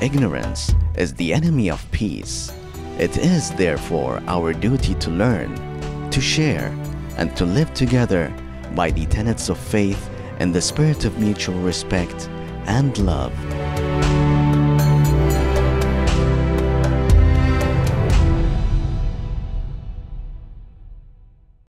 ignorance is the enemy of peace. It is therefore our duty to learn, to share, and to live together by the tenets of faith and the spirit of mutual respect and love.